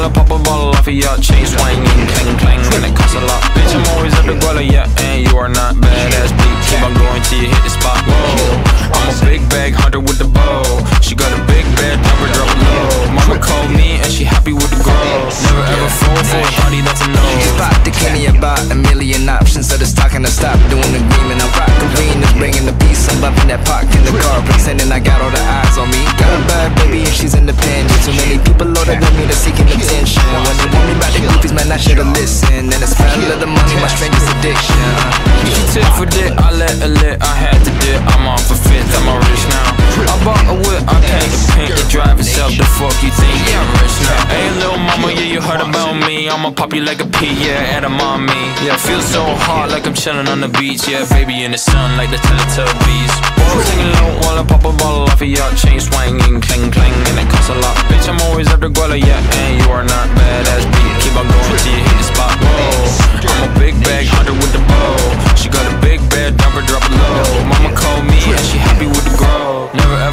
I pop a bottle off of your chain swinging, clang clang, and it costs a lot. Bitch, I'm always at the guala, yeah, and you are not badass beat. Keep on going till you hit the spot. Whoa, I'm a big bag hunter with the bow. She got a big bed, number drop low. Mama called me and she happy with the girl. Never ever fall for a body that's a no. Spot the Kenny about a million options, so just talking to stop doing the agreement. I'm rocking green, is bringing the peace. I'm bumping that park in the car, pretending I got all the eyes on me. Got a bad baby and she's independent. Too many should've listened. And the smell of the money, my strangest addiction. She took for dick, I let her lit, I had to dip. I'm off a fifth, I'm all rich now. I bought a whip, I paint the paint, it drive itself. The fuck you think? Yeah, I'm rich now. Hey, little mama, yeah, you heard about me. I'ma pop you like a pea, yeah, edamame. Yeah, feel so hot like I'm chilling on the beach. Yeah, baby in the sun like the Teletubbies. Whoa, singing low while I pop a bottle off of your chain swinging, clang clang,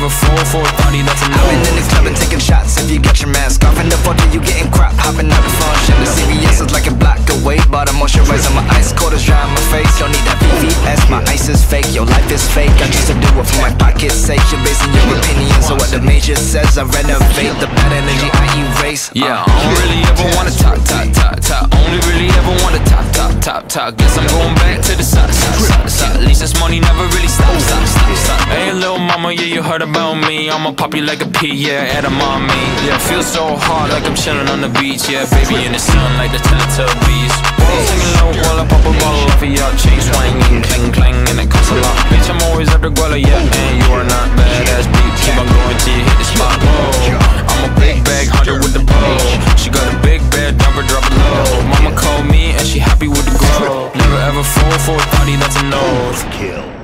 girl. Never for a thotty that's a no. I've been in the club and taking shots. If you got your mask off in the photo, you getting crap. Hopping out the function. The CVS is like a block away, but I moisturize on my ice cold is dry on my face. Don't need that VVS. My ice is fake, your life is fake. I choose to do it for my pocket's sake. You're basing your opinions on what the major says. I renovate the bad energy I erase. Yeah, uh. I don't really ever wanna talk, talk, talk, talk. Only really ever wanna talk, talk, talk, talk. Guess I'm going back to the side, side, side, side. At least this money never really stops, stop, stop, stop. Hey, little mama, yeah, you heard about me. I'ma pop you like a pea, yeah, edamame. Yeah, feel so hot like I'm chilling on the beach. Yeah, baby in the sun like the Teletubbies. Singing low while I pop a bottle off of your chain swinging, clang clang, and it costs a lot. Bitch, I'm always after Guala, yeah, and you are not badass beat. Keep on going till you hit the spot. Whoa, I'm a big bag hunter with the bow. She got a big bed, number drop it low. Mama called me and she happy with the girl. Never ever fall for a thotty that's a no. Kill.